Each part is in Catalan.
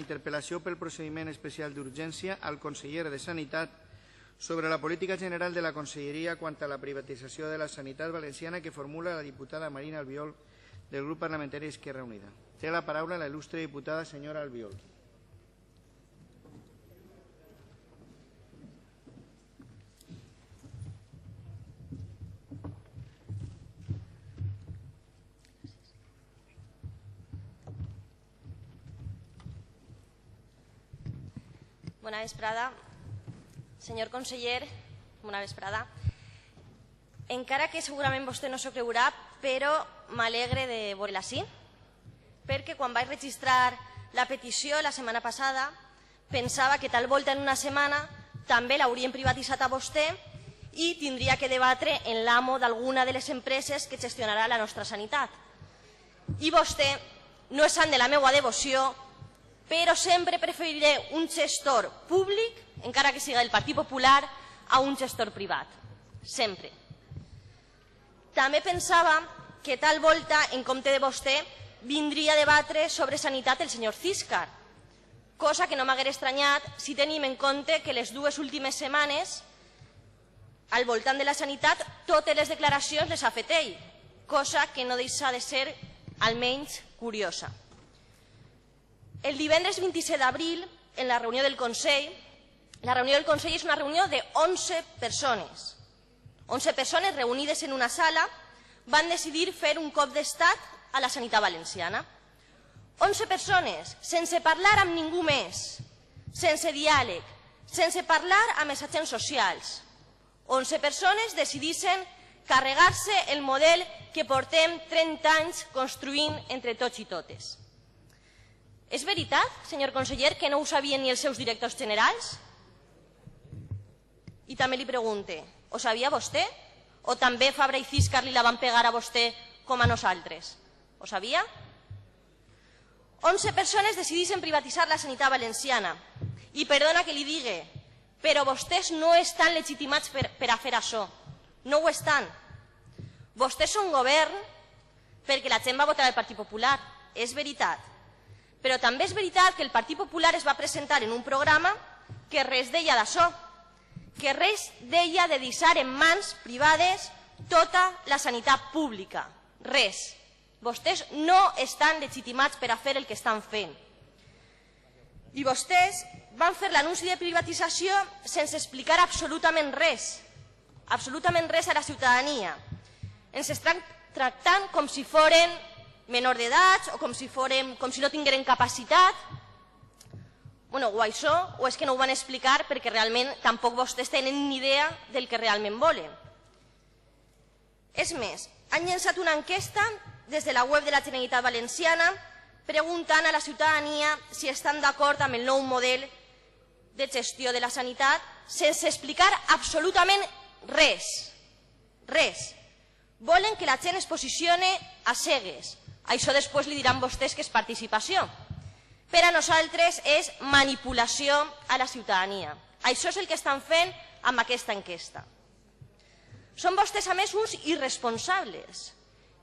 Interpel·lació pel procediment especial d'urgència al conseller de Sanitat sobre la política general de la Conselleria quant a la privatització de la sanitat valenciana que formula la diputada Marina Albiol del grup parlamentari Esquerra Unida. Té la paraula la diputada senyora Albiol. Bona vesprada. Senyor conseller, bona vesprada. Encara que segurament vostè no s'ho creurà, però m'alegre de veure-la així, perquè quan vaig registrar la petició la setmana passada pensava que tal volta en una setmana també l'haurien privatitzat a vostè i tindria que debatre en l'amo d'alguna de les empreses que gestionarà la nostra sanitat. I vostè no és sant de la meva devoció, però sempre preferiré un gestor públic, encara que siga del Partit Popular, a un gestor privat. Sempre. També pensava que tal volta, en compte de vostè, vindria a debatre sobre sanitat el senyor Ciscar, cosa que no m'hagués estranyat si tenim en compte que les dues últimes setmanes, al voltant de la sanitat, totes les declaracions les ha fet ell, cosa que no deixa de ser almenys curiosa. El divendres 27 d'abril, en la reunió del Consell, la reunió del Consell és una reunió de 11 persones. 11 persones reunides en una sala van decidir fer un cop d'estat a la sanitat valenciana. 11 persones, sense parlar amb ningú més, sense diàleg, sense parlar amb els agents socials. 11 persones decidissin carregar-se el model que portem 30 anys construint entre tots i totes. És veritat, senyor conseller, que no ho sabien ni els seus directors generals? I també li pregunte, ho sabia vostè? O també Fabra i Ciscar li la van pegar a vostè com a nosaltres? Ho sabia? 11 persones decidissin privatitzar la sanitat valenciana. I perdona que li digui, però vostès no estan legitimats per, per a fer això. No ho estan. Vostès són govern perquè la gent va votar el Partit Popular. És veritat. Però també és veritat que el Partit Popular es va presentar en un programa que res deia d'això, que res deia de deixar en mans privades tota la sanitat pública. Res. Vostès no estan legitimats per a fer el que estan fent. I vostès van fer l'anunci de privatització sense explicar absolutament res, absolutament res a la ciutadania. Ens estan tractant com si foren menor d'edat o com si, forem, com si no tingueren capacitat. Bueno, o això, o és que no ho van explicar perquè realment tampoc vostès tenen ni idea del que realment volen. És més, han llançat una enquesta des de la web de la Generalitat Valenciana preguntant a la ciutadania si estan d'acord amb el nou model de gestió de la sanitat sense explicar absolutament res. Res. Volen que la gent es posicione a cegues, això després li diran vostès que és participació. Per a nosaltres és manipulació a la ciutadania. Això és el que estan fent amb aquesta enquesta. Són vostès, a més, uns irresponsables.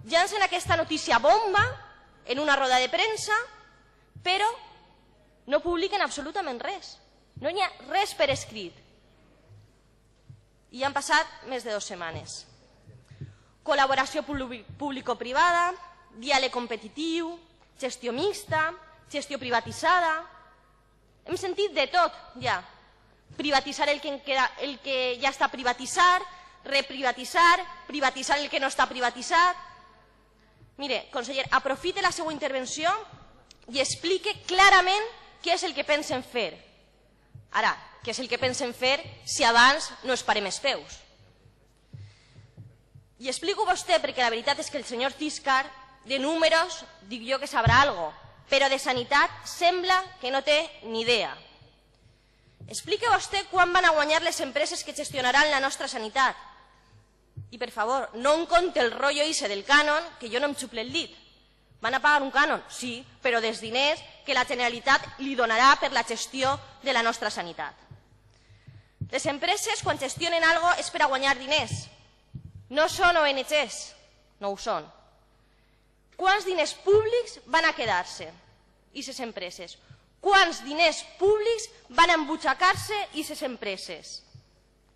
Llancen aquesta notícia bomba en una roda de premsa, però no publiquen absolutament res. No hi ha res per escrit. I han passat més de dues setmanes. Col·laboració público-privada, diàleg competitiu, gestió mixta, gestió privatitzada... Hem sentit de tot, ja. Privatitzar el que, queda, el que ja està privatitzat, reprivatitzar, privatitzar el que no està privatitzat... Mire, conseller, aprofite la seva intervenció i explique clarament què és el que pensen fer. Ara, què és el que pensen fer si abans no es parem els peus? I explico vostè perquè la veritat és que el senyor Tiscar de números dic jo que sabrà algo, però de sanitat sembla que no té ni idea. Explique vostè quan van a guanyar les empreses que gestionaran la nostra sanitat. I, per favor, no em conte el rotllo ese del cànon, que jo no em xuple el dit. Van a pagar un cànon? Sí, però dels diners que la Generalitat li donarà per la gestió de la nostra sanitat. Les empreses, quan gestionen algo, és per a guanyar diners. No són ONGs, no ho són. Quants diners públics van a quedar-se? I ses empreses. quants diners públics van embutxacar-se i ses empreses?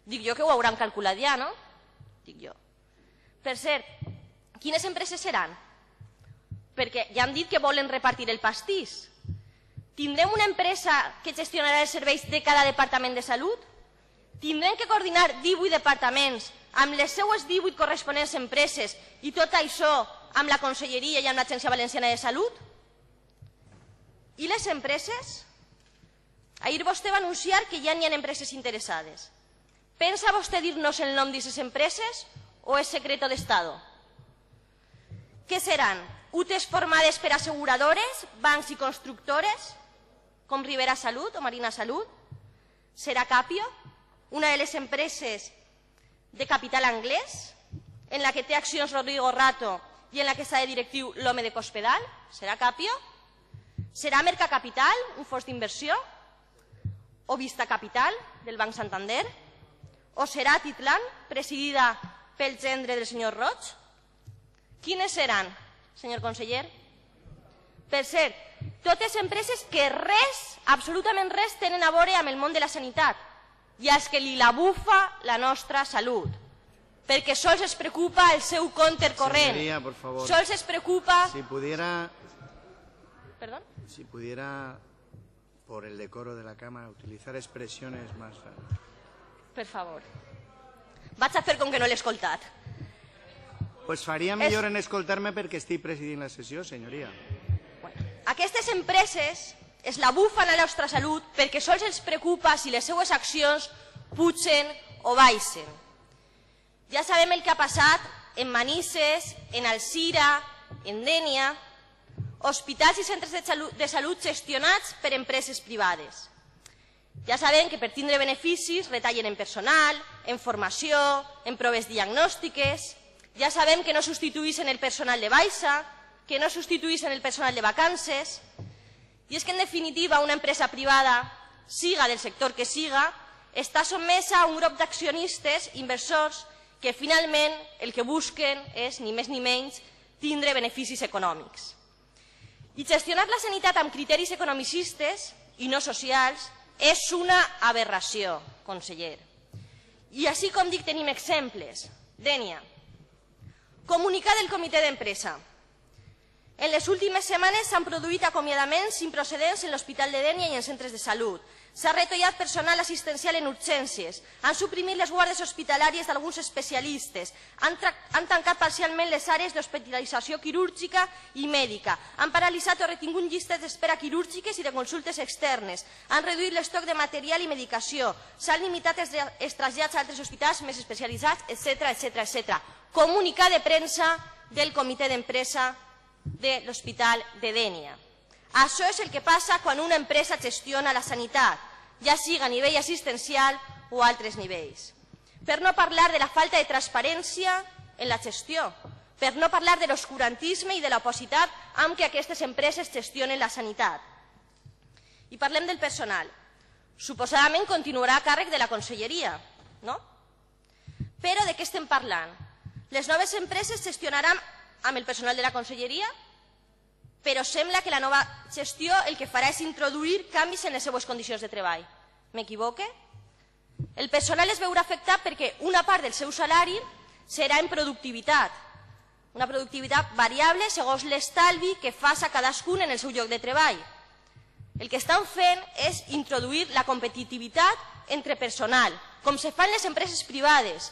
Dic jo que ho hauran calculat ja, no? Dic jo. Per cert, quines empreses seran? Perquè ja han dit que volen repartir el pastís. Tindrem una empresa que gestionarà els serveis de cada departament de salut? Tindrem que coordinar 18 departaments amb les seues 18 corresponents empreses i tot això amb la Conselleria i amb l'Agència Valenciana de Salut? I les empreses? Ahir vostè va anunciar que ja n'hi ha empreses interessades. Pensa vostè dir-nos el nom d'aquestes empreses o és secreto d'Estado? Què seran? UTES formades per asseguradores, bancs i constructores, com Rivera Salut o Marina Salut? Serà Capio, una de les empreses de capital anglès, en la que té accions Rodrigo Rato i en la que està de directiu l'home de Cospedal? Serà Capio? Serà Mercacapital, un fons d'inversió? O Vista Capital, del Banc Santander? O serà Titlan, presidida pel gendre del senyor Roig? Quines seran, senyor conseller? Per cert, totes empreses que res, absolutament res, tenen a veure amb el món de la sanitat i als que li la bufa la nostra salut. Perquè sols es preocupa el seu compte corrent. Señoría, por favor. Sols es preocupa... Si pudiera, Perdón? si pudiera, por el decoro de la Cámara, utilizar expresiones más... Per favor. Vaig a fer com que no l'he escoltat. Pues faria millor en escoltar-me perquè estic presidint la sessió, senyoria. Bueno, aquestes empreses es la bufen a la nostra salut perquè sols els preocupa si les seues accions pugen o baixen. Ja sabem el que ha passat en Manises, en Alcira, en Dènia, hospitals i centres de salut, gestionats per empreses privades. Ja sabem que per tindre beneficis retallen en personal, en formació, en proves diagnòstiques. Ja sabem que no substituïssin el personal de baixa, que no substituïssin el personal de vacances. I és que, en definitiva, una empresa privada, siga del sector que siga, està sotmesa a un grup d'accionistes, inversors, que finalment el que busquen és, ni més ni menys, tindre beneficis econòmics. I gestionar la sanitat amb criteris economicistes i no socials és una aberració, conseller. I així com dic tenim exemples. Dènia, comunicar del comitè d'empresa. En les últimes setmanes s'han produït acomiadaments improcedents en l'Hospital de Dènia i en centres de salut. S'ha retallat personal assistencial en urgències, han suprimit les guàrdies hospitalàries d'alguns especialistes, han, han tancat parcialment les àrees d'hospitalització quirúrgica i mèdica, han paralitzat o retingut llistes d'espera quirúrgiques i de consultes externes, han reduït l'estoc de material i medicació, s'han limitat els trasllats a altres hospitals més especialitzats, etc etc etc. Comunicar de premsa del comitè d'empresa de l'Hospital de Dènia. Això és el que passa quan una empresa gestiona la sanitat, ja siga a nivell assistencial o a altres nivells. Per no parlar de la falta de transparència en la gestió, per no parlar de l'oscurantisme i de l'opositat amb què aquestes empreses gestionen la sanitat. I parlem del personal. Suposadament continuarà a càrrec de la conselleria, no? Però de què estem parlant? Les noves empreses gestionaran amb el personal de la conselleria però sembla que la nova gestió el que farà és introduir canvis en les seues condicions de treball. M'equivoque? El personal es veurà afectat perquè una part del seu salari serà en productivitat, una productivitat variable segons l'estalvi que faça cadascun en el seu lloc de treball. El que estan fent és introduir la competitivitat entre personal, com se fan les empreses privades.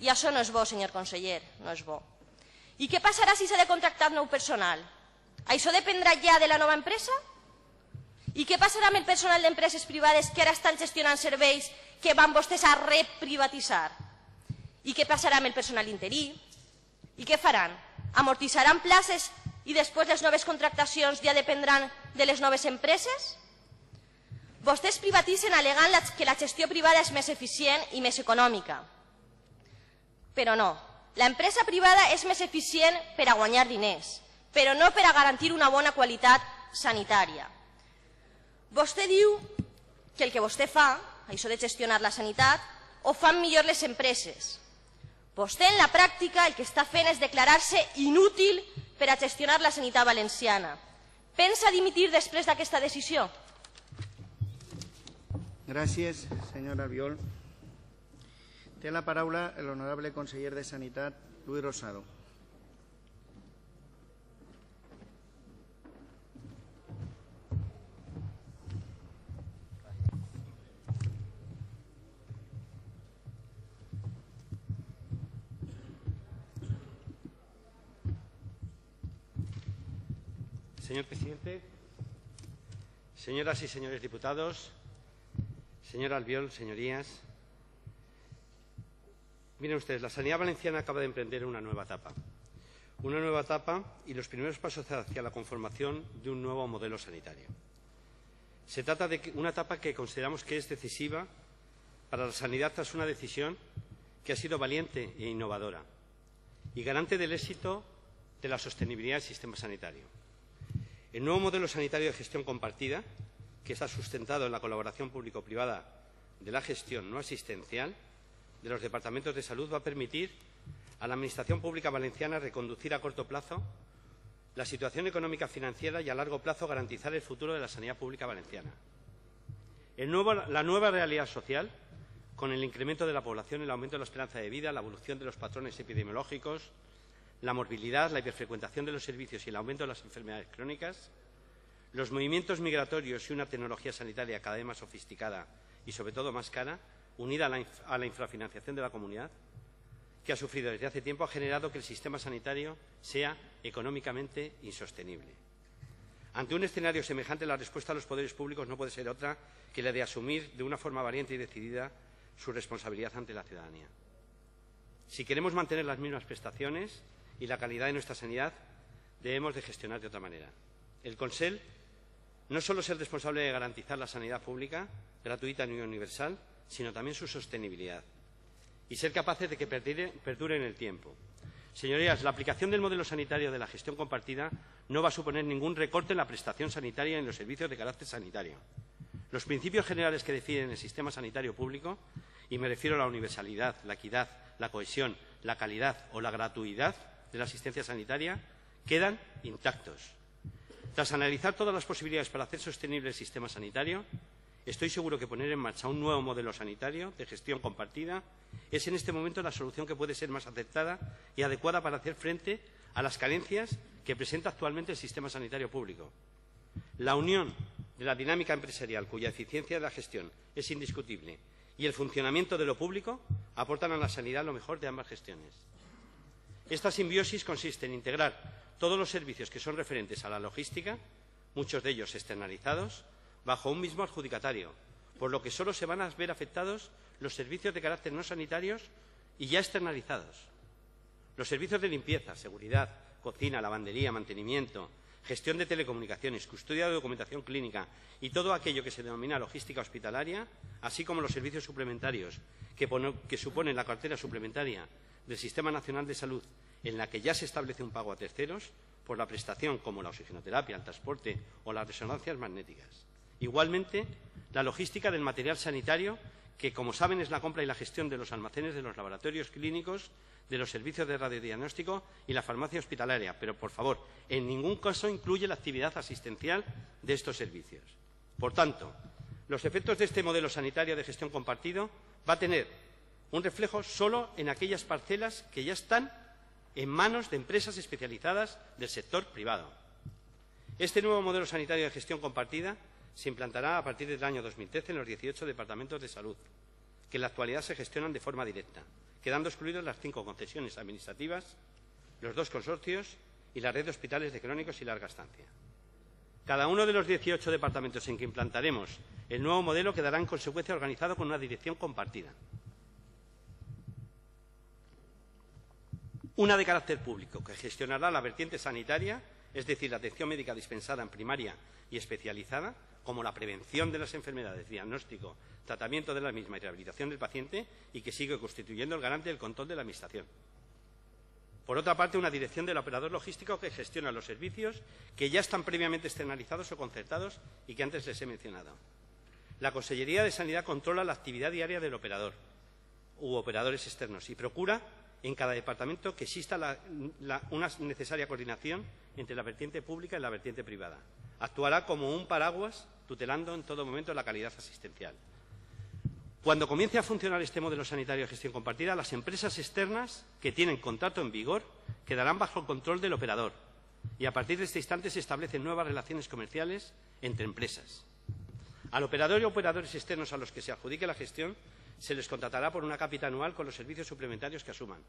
I això no és bo, senyor conseller, no és bo. I què passarà si s'ha de contractar nou personal? Això dependrà ja de la nova empresa? I què passarà amb el personal d'empreses privades que ara estan gestionant serveis que van vostès a reprivatitzar? I què passarà amb el personal interí? I què faran? Amortitzaran places i després les noves contractacions ja dependran de les noves empreses? Vostès privatitzen alegant que la gestió privada és més eficient i més econòmica. Però no, l'empresa privada és més eficient per a guanyar diners però no per a garantir una bona qualitat sanitària. Vostè diu que el que vostè fa, això de gestionar la sanitat, ho fan millor les empreses. Vostè en la pràctica el que està fent és declarar-se inútil per a gestionar la sanitat valenciana. Pensa dimitir després d'aquesta decisió? Gràcies, senyor Albiol. Té la paraula l'honorable conseller de Sanitat, Luis Rosado. Señor presidente, señoras y señores diputados, señor Albiol, señorías, miren ustedes, la sanidad valenciana acaba de emprender una nueva etapa. Una nueva etapa y los primeros pasos hacia la conformación de un nuevo modelo sanitario. Se trata de una etapa que consideramos que es decisiva para la sanidad tras una decisión que ha sido valiente e innovadora y garante del éxito de la sostenibilidad del sistema sanitario. El nuevo modelo sanitario de gestión compartida, que está sustentado en la colaboración público-privada de la gestión no asistencial de los departamentos de salud, va a permitir a la Administración Pública Valenciana reconducir a corto plazo la situación económica financiera y a largo plazo garantizar el futuro de la sanidad pública valenciana. La nueva realidad social, con el incremento de la población, el aumento de la esperanza de vida, la evolución de los patrones epidemiológicos, la morbilidad, la hiperfrecuentación de los servicios y el aumento de las enfermedades crónicas, los movimientos migratorios y una tecnología sanitaria cada vez más sofisticada y, sobre todo, más cara, unida a la, a infrafinanciación de la comunidad, que ha sufrido desde hace tiempo, ha generado que el sistema sanitario sea económicamente insostenible. Ante un escenario semejante, la respuesta de los poderes públicos no puede ser otra que la de asumir de una forma valiente y decidida su responsabilidad ante la ciudadanía. Si queremos mantener las mismas prestaciones, y la calidad de nuestra sanidad debemos de gestionar de otra manera. El Consell no solo es el responsable de garantizar la sanidad pública, gratuita y universal, sino también su sostenibilidad y ser capaces de que perdure, en el tiempo. Señorías, la aplicación del modelo sanitario de la gestión compartida no va a suponer ningún recorte en la prestación sanitaria y en los servicios de carácter sanitario. Los principios generales que definen el sistema sanitario público, y me refiero a la universalidad, la equidad, la cohesión, la calidad o la gratuidad, de la asistencia sanitaria quedan intactos. Tras analizar todas las posibilidades para hacer sostenible el sistema sanitario, estoy seguro que poner en marcha un nuevo modelo sanitario de gestión compartida es en este momento la solución que puede ser más aceptada y adecuada para hacer frente a las carencias que presenta actualmente el sistema sanitario público. La unión de la dinámica empresarial, cuya eficiencia de la gestión es indiscutible, y el funcionamiento de lo público aportan a la sanidad lo mejor de ambas gestiones. Esta simbiosis consiste en integrar todos los servicios que son referentes a la logística, muchos de ellos externalizados, bajo un mismo adjudicatario, por lo que solo se van a ver afectados los servicios de carácter no sanitarios y ya externalizados. Los servicios de limpieza, seguridad, cocina, lavandería, mantenimiento, gestión de telecomunicaciones, custodia de documentación clínica y todo aquello que se denomina logística hospitalaria, así como los servicios suplementarios que, que suponen la cartera suplementaria del Sistema Nacional de Salud, en la que ya se establece un pago a terceros por la prestación como la oxigenoterapia, el transporte o las resonancias magnéticas. Igualmente, la logística del material sanitario, que, como saben, es la compra y la gestión de los almacenes de los laboratorios clínicos, de los servicios de radiodiagnóstico y la farmacia hospitalaria. Pero, por favor, en ningún caso incluye la actividad asistencial de estos servicios. Por tanto, los efectos de este modelo sanitario de gestión compartido va a tener un reflejo solo en aquellas parcelas que ya están en manos de empresas especializadas del sector privado. Este nuevo modelo sanitario de gestión compartida se implantará a partir del año 2013 en los 18 departamentos de salud, que en la actualidad se gestionan de forma directa, quedando excluidas las cinco concesiones administrativas, los dos consorcios y la red de hospitales de crónicos y larga estancia. Cada uno de los 18 departamentos en que implantaremos el nuevo modelo quedará en consecuencia organizado con una dirección compartida. Una de carácter público, que gestionará la vertiente sanitaria, es decir, la atención médica dispensada en primaria y especializada, como la prevención de las enfermedades, diagnóstico, tratamiento de la misma y rehabilitación del paciente, y que sigue constituyendo el garante del control de la Administración. Por otra parte, una dirección del operador logístico que gestiona los servicios que ya están previamente externalizados o concertados y que antes les he mencionado. La Consellería de Sanidad controla la actividad diaria del operador u operadores externos y procura en cada departamento que exista una necesaria coordinación entre la vertiente pública y la vertiente privada. Actuará como un paraguas tutelando en todo momento la calidad asistencial. Cuando comience a funcionar este modelo sanitario de gestión compartida, las empresas externas que tienen contrato en vigor quedarán bajo el control del operador y a partir de este instante se establecen nuevas relaciones comerciales entre empresas. Al operador y operadores externos a los que se adjudique la gestión se les contratará por una cápita anual con los servicios suplementarios que asuman,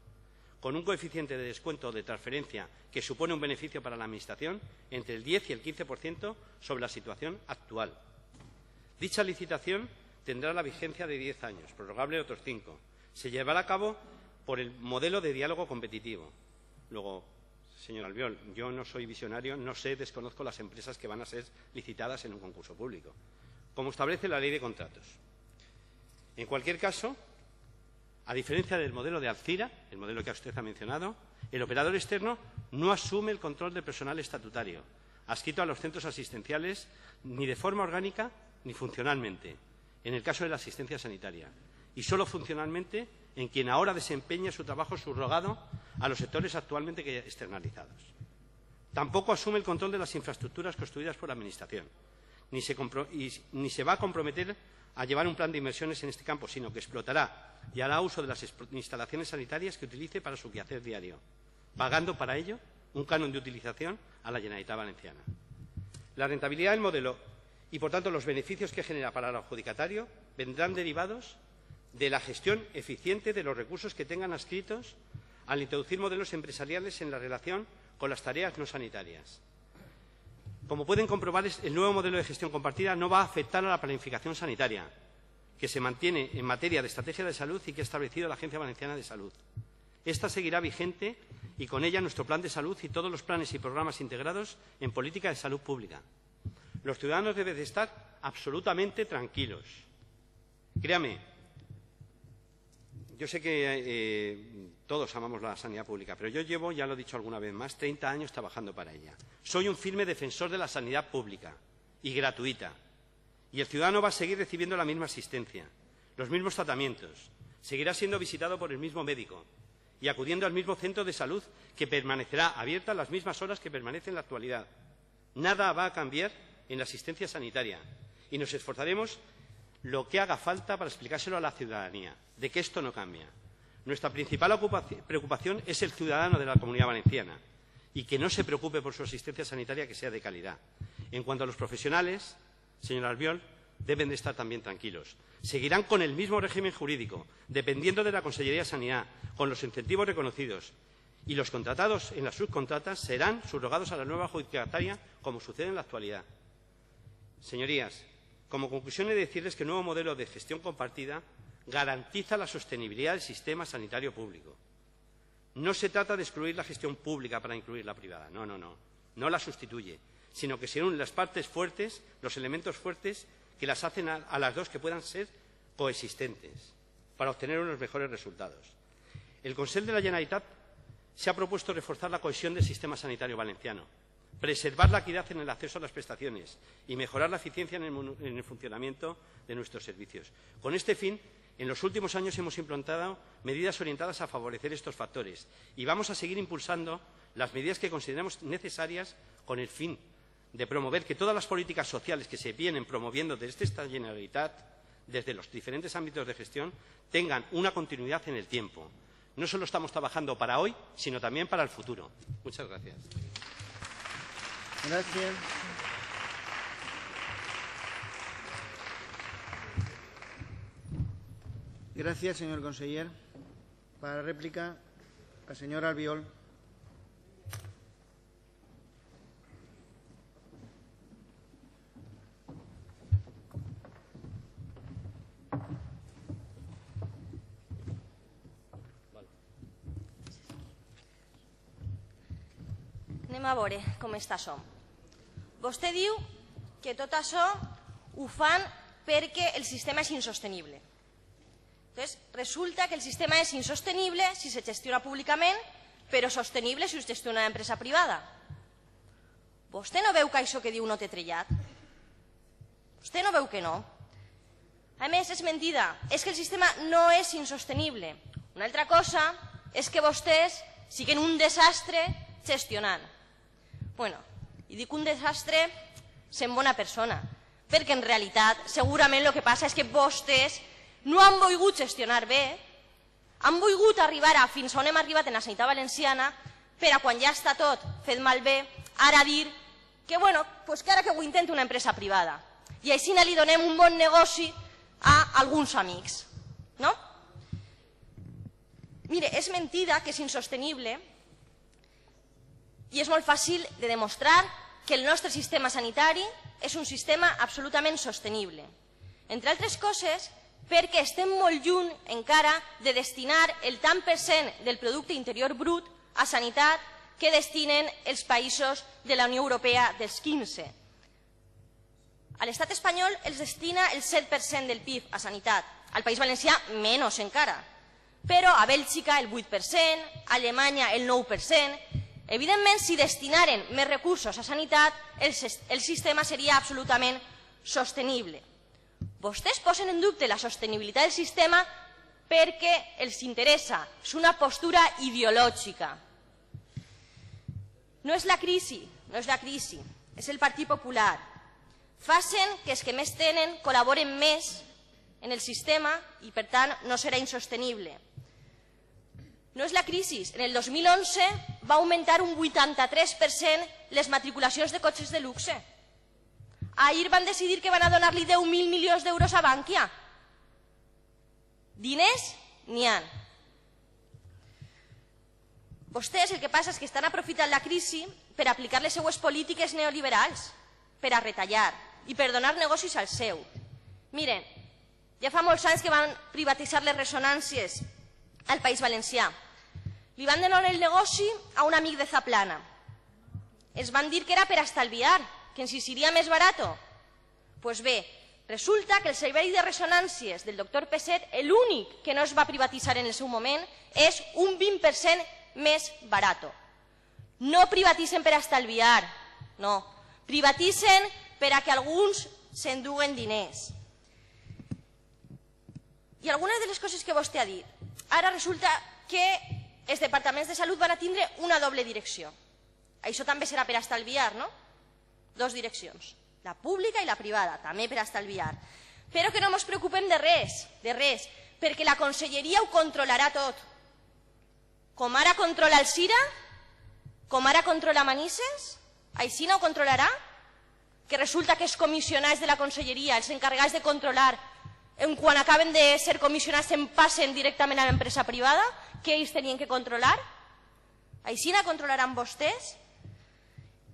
con un coeficiente de descuento de transferencia que supone un beneficio para la Administración entre el 10 y el 15% sobre la situación actual. Dicha licitación tendrá la vigencia de 10 años, prorrogable otros 5. Se llevará a cabo por el modelo de diálogo competitivo. Luego, señor Albiol, yo no soy visionario, no sé, desconozco las empresas que van a ser licitadas en un concurso público, como establece la ley de contratos. En cualquier caso, a diferencia del modelo de Alcira, el modelo que usted ha mencionado, el operador externo no asume el control del personal estatutario, adscrito a los centros asistenciales ni de forma orgánica ni funcionalmente, en el caso de la asistencia sanitaria, y solo funcionalmente en quien ahora desempeña su trabajo subrogado a los sectores actualmente externalizados. Tampoco asume el control de las infraestructuras construidas por la Administración, ni se, ni se va a comprometer a llevar un plan de inversiones en este campo, sino que explotará y hará uso de las instalaciones sanitarias que utilice para su quehacer diario, pagando para ello un canon de utilización a la Generalitat Valenciana. La rentabilidad del modelo y, por tanto, los beneficios que genera para el adjudicatario vendrán derivados de la gestión eficiente de los recursos que tengan adscritos al introducir modelos empresariales en la relación con las tareas no sanitarias. Como pueden comprobar, el nuevo modelo de gestión compartida no va a afectar a la planificación sanitaria, que se mantiene en materia de estrategia de salud y que ha establecido la Agencia Valenciana de Salud. Esta seguirá vigente y con ella nuestro plan de salud y todos los planes y programas integrados en política de salud pública. Los ciudadanos deben de estar absolutamente tranquilos. Créame, yo sé que eh, todos amamos la sanidad pública, pero yo llevo, ya lo he dicho alguna vez más, 30 años trabajando para ella. Soy un firme defensor de la sanidad pública y gratuita. Y el ciudadano va a seguir recibiendo la misma asistencia, los mismos tratamientos, seguirá siendo visitado por el mismo médico y acudiendo al mismo centro de salud que permanecerá abierta las mismas horas que permanece en la actualidad. Nada va a cambiar en la asistencia sanitaria y nos esforzaremos lo que haga falta para explicárselo a la ciudadanía, de que esto no cambia. Nuestra principal preocupación es el ciudadano de la Comunidad Valenciana y que no se preocupe por su asistencia sanitaria que sea de calidad. En cuanto a los profesionales, señor Albiol, deben de estar también tranquilos. Seguirán con el mismo régimen jurídico, dependiendo de la Consellería de Sanidad, con los incentivos reconocidos, y los contratados en las subcontratas serán subrogados a la nueva adjudicataria, como sucede en la actualidad. Señorías, como conclusión he de decirles que el nuevo modelo de gestión compartida garantiza la sostenibilidad del sistema sanitario público. No se trata de excluir la gestión pública para incluir la privada, no, no, no, no la sustituye, sino que se unen las partes fuertes, los elementos fuertes que las hacen a, las dos que puedan ser coexistentes para obtener unos mejores resultados. El Consejo de la Generalitat se ha propuesto reforzar la cohesión del sistema sanitario valenciano, preservar la equidad en el acceso a las prestaciones y mejorar la eficiencia en el, en el, funcionamiento de nuestros servicios. Con este fin, en los últimos años hemos implantado medidas orientadas a favorecer estos factores y vamos a seguir impulsando las medidas que consideremos necesarias con el fin de promover que todas las políticas sociales que se vienen promoviendo desde esta Generalitat, desde los diferentes ámbitos de gestión, tengan una continuidad en el tiempo. No solo estamos trabajando para hoy, sino también para el futuro. Muchas gracias. Gracias. Gracias, señor conseller. Para réplica, la señora Albiol. Anem a veure com està això. Vostè diu que tot això ho fan perquè el sistema és insostenible. Entonces, resulta que el sistema és insostenible si se gestiona públicament, però sostenible si es gestiona una empresa privada. Vostè no veu que això que diu no té trellat? Vostè no veu que no? A més, és mentida. És que el sistema no és insostenible. Una altra cosa és que vostès siguen un desastre gestionant. Bueno, i dic un desastre sent bona persona, perquè en realitat segurament el que passa és que vostès no han volgut gestionar bé, han volgut arribar a fins on hem arribat en la sanitat valenciana per a quan ja està tot fet malbé, ara dir que, bueno, pues que ara que ho intenta una empresa privada. I així li donem un bon negoci a alguns amics. No? Mire, és mentida que és insostenible i és molt fàcil de demostrar que el nostre sistema sanitari és un sistema absolutament sostenible. Entre altres coses, perquè estem molt lluny encara de destinar el tant per cent del producte interior brut a sanitat que destinen els països de la Unió Europea dels 15. A l'estat espanyol els destina el 7% del PIB a sanitat, al País Valencià menys encara, però a Bèlgica el 8%, a Alemanya el 9%. Evidentment, si destinaren més recursos a sanitat, el, el sistema seria absolutament sostenible. Vostès posen en dubte la sostenibilitat del sistema perquè els interessa, és una postura ideològica. No és la crisi, no és la crisi, és el Partit Popular. Facen que els que més tenen col·laboren més en el sistema i, per tant, no serà insostenible. No és la crisi. En el 2011 va augmentar un 83% les matriculacions de cotxes de luxe. Ahir van decidir que van a donar-li 10.000 milions d'euros a Bànquia. Diners n'hi ha. Vostès el que passa és que estan aprofitant la crisi per aplicar les seues polítiques neoliberals, per a retallar i per donar negocis al seu. Miren, ja fa molts anys que van privatitzar les resonàncies al País Valencià. Li van donar el negoci a un amic de Zaplana. Es van dir que era per estalviar, que ens hi seria més barat. Doncs pues bé, resulta que el servei de resonàncies del doctor Peset, l'únic que no es va privatitzar en el seu moment, és un 20% més barat. No privatitzen per estalviar, no. Privatitzen per a que alguns s'enduguen diners. I algunes de les coses que vostè ha dit. Ara resulta que els departaments de salut van a tindre una doble direcció. Això també serà per estalviar, no? Dos direccions, la pública i la privada, també per estalviar. Però que no ens preocupem de res, de res, perquè la conselleria ho controlarà tot. Com ara controla el CIRA, com ara controla Manises, així no ho controlarà? Que resulta que els comissionats de la conselleria, els encarregats de controlar, quan acaben de ser comissionats se'n passen directament a l'empresa privada, que ells tenien que controlar? Així la controlaran vostès?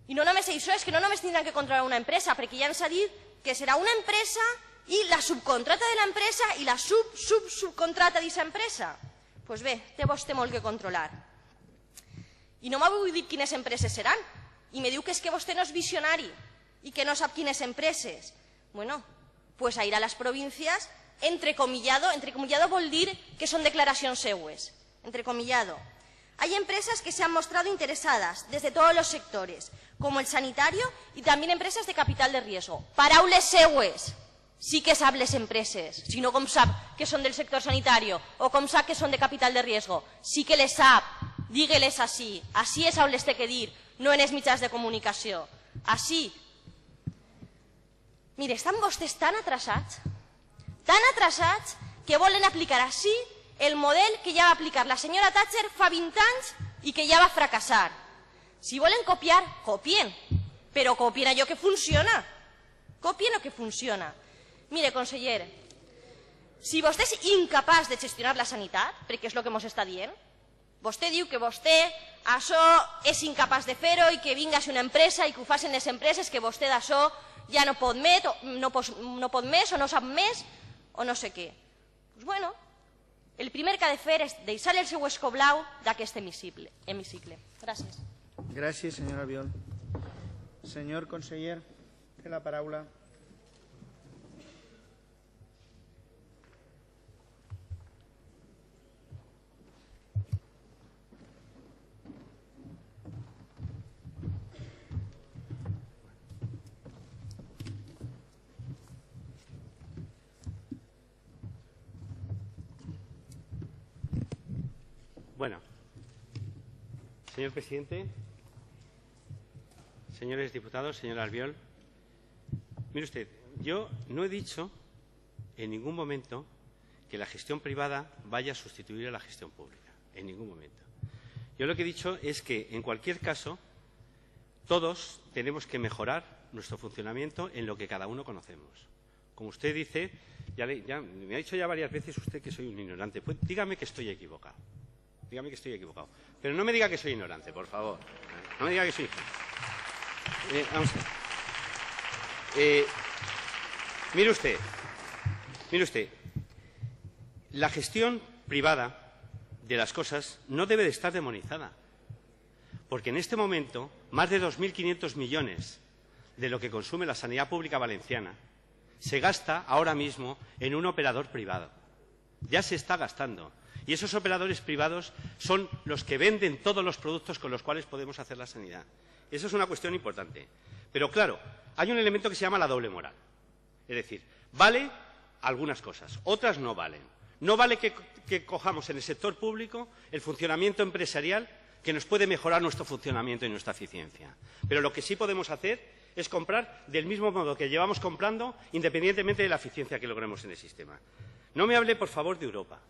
I no només això, és que no només tindran que controlar una empresa, perquè ja ens ha dit que serà una empresa i la subcontrata de l'empresa i la sub-sub-subcontrata d'aquesta empresa. Doncs pues bé, té vostè molt que controlar. I no m'ha dir quines empreses seran. I me diu que és que vostè no és visionari i que no sap quines empreses. Bueno, pues a ir a las provincias, entrecomillado, entrecomillado vol dir que son declaracions seues, entrecomillado. Hay empresas que se han mostrado interesadas desde todos los sectores, como el sanitario y también empresas de capital de riesgo. Paraules seues, sí que sap les empreses, si no com sap que són del sector sanitario o com sap que són de capital de riesgo. Sí que les sap, dígueles així, així és on les que dir, no en els mitjans de comunicació. Així, Mire, estan vostès tan atrasats, tan atrasats, que volen aplicar així el model que ja va aplicar la senyora Thatcher fa 20 anys i que ja va fracassar. Si volen copiar, copien, però copien allò que funciona. Copien el que funciona. Mire, conseller, si vostè és incapaç de gestionar la sanitat, perquè és el que ens està dient, vostè diu que vostè això és incapaç de fer-ho i que vinga una empresa i que ho facin les empreses, que vostè d'això ja no pot, més, no, pot, no pot més o no sap més o no sé què. Pues bueno, el primer que ha de fer és deixar el seu escó blau d'aquest hemicicle. hemicicle. Gràcies. Gràcies, senyora Viol. Senyor conseller, té la paraula. Bueno, señor presidente, señores diputados, señor Albiol, mire usted, yo no he dicho en ningún momento que la gestión privada vaya a sustituir a la gestión pública, en ningún momento. Yo lo que he dicho es que, en cualquier caso, todos tenemos que mejorar nuestro funcionamiento en lo que cada uno conocemos. Como usted dice, ya, ya me ha dicho ya varias veces usted que soy un ignorante. Pues dígame que estoy equivocado. Dígame que estoy equivocado. Pero no me diga que soy ignorante, por favor. No me diga que soy eh. Eh, mire usted, mire usted, la gestión privada de las cosas no debe de estar demonizada. Porque en este momento, más de 2.500 millones de lo que consume la sanidad pública valenciana se gasta ahora mismo en un operador privado. Ya se está gastando. Y esos operadores privados son los que venden todos los productos con los cuales podemos hacer la sanidad. Esa es una cuestión importante. Pero claro, hay un elemento que se llama la doble moral. Es decir, vale algunas cosas, otras no valen. No vale que, que cojamos en el sector público el funcionamiento empresarial que nos puede mejorar nuestro funcionamiento y nuestra eficiencia. Pero lo que sí podemos hacer es comprar del mismo modo que llevamos comprando, independientemente de la eficiencia que logremos en el sistema. No me hable, por favor, de Europa.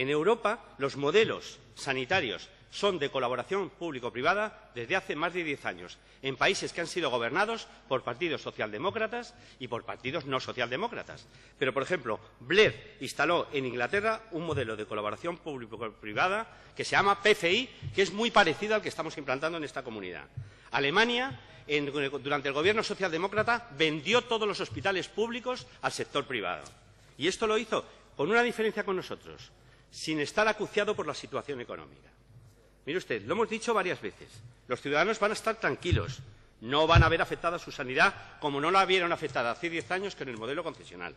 En Europa, los modelos sanitarios son de colaboración público-privada desde hace más de diez años, en países que han sido gobernados por partidos socialdemócratas y por partidos no socialdemócratas. Pero, por ejemplo, Blair instaló en Inglaterra un modelo de colaboración público-privada que se llama PFI, que es muy parecido al que estamos implantando en esta comunidad. Alemania, durante el gobierno socialdemócrata, vendió todos los hospitales públicos al sector privado. Y esto lo hizo con una diferencia con nosotros, sin estar acuciado por la situación económica. Mire usted, lo hemos dicho varias veces, los ciudadanos van a estar tranquilos, no van a ver afectada su sanidad como no la vieron afectada hace diez años con el modelo concesional.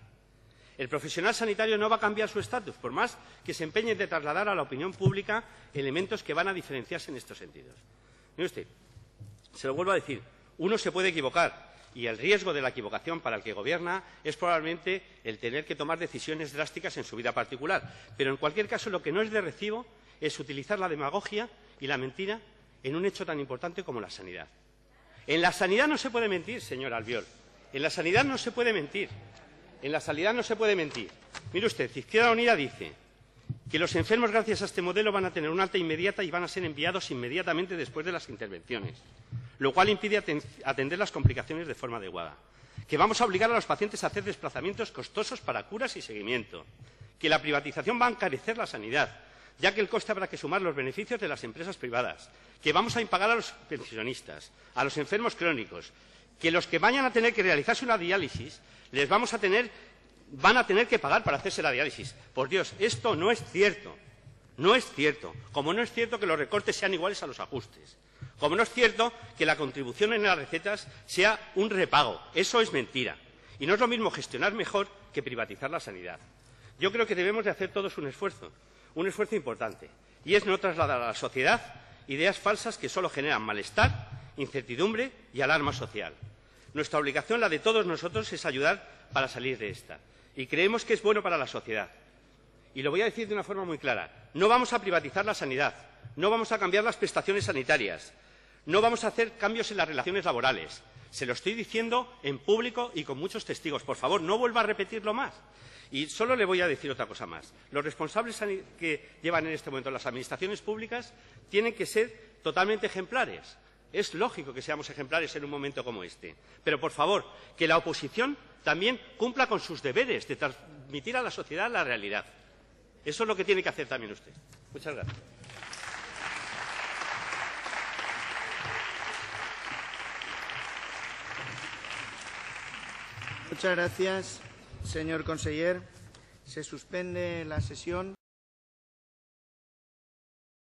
El profesional sanitario no va a cambiar su estatus, por más que se empeñe de trasladar a la opinión pública elementos que van a diferenciarse en estos sentidos. Mire usted, se lo vuelvo a decir, uno se puede equivocar y el riesgo de la equivocación para el que gobierna es probablemente el tener que tomar decisiones drásticas en su vida particular. Pero, en cualquier caso, lo que no es de recibo es utilizar la demagogia y la mentira en un hecho tan importante como la sanidad. En la sanidad no se puede mentir, señor Albiol. En la sanidad no se puede mentir. En la sanidad no se puede mentir. Mire usted, Izquierda Unida dice que los enfermos, gracias a este modelo, van a tener una alta inmediata y van a ser enviados inmediatamente después de las intervenciones, lo cual impide atender las complicaciones de forma adecuada. Que vamos a obligar a los pacientes a hacer desplazamientos costosos para curas y seguimiento. Que la privatización va a encarecer la sanidad ya que el coste habrá que sumar los beneficios de las empresas privadas, que vamos a impagar a los pensionistas, a los enfermos crónicos, que los que vayan a tener que realizarse una diálisis les vamos a tener, van a tener que pagar para hacerse la diálisis. Por Dios, esto no es cierto. No es cierto. Como no es cierto que los recortes sean iguales a los ajustes. Como no es cierto que la contribución en las recetas sea un repago. Eso es mentira. Y no es lo mismo gestionar mejor que privatizar la sanidad. Yo creo que debemos de hacer todos un esfuerzo un esfuerzo importante, y es no trasladar a la sociedad ideas falsas que solo generan malestar, incertidumbre y alarma social. Nuestra obligación, la de todos nosotros, es ayudar para salir de esta. Y creemos que es bueno para la sociedad. Y lo voy a decir de una forma muy clara. No vamos a privatizar la sanidad, no vamos a cambiar las prestaciones sanitarias, no vamos a hacer cambios en las relaciones laborales. Se lo estoy diciendo en público y con muchos testigos. Por favor, no vuelva a repetirlo más. Y solo le voy a decir otra cosa más. Los responsables que llevan en este momento las administraciones públicas tienen que ser totalmente ejemplares. Es lógico que seamos ejemplares en un momento como este. Pero, por favor, que la oposición también cumpla con sus deberes de transmitir a la sociedad la realidad. Eso es lo que tiene que hacer también usted. Muchas gracias. Muchas gracias. Señor conseller, se suspende la sesión.